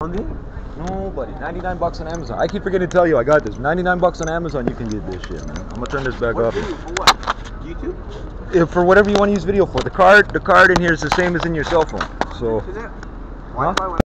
Nobody. 99 bucks on Amazon. I keep forgetting to tell you, I got this. 99 bucks on Amazon, you can get this shit, man. I'm gonna turn this back What up. For what? YouTube? If, for whatever you want to use video for. The card, the card in here is the same as in your cell phone. So, Is it? Huh?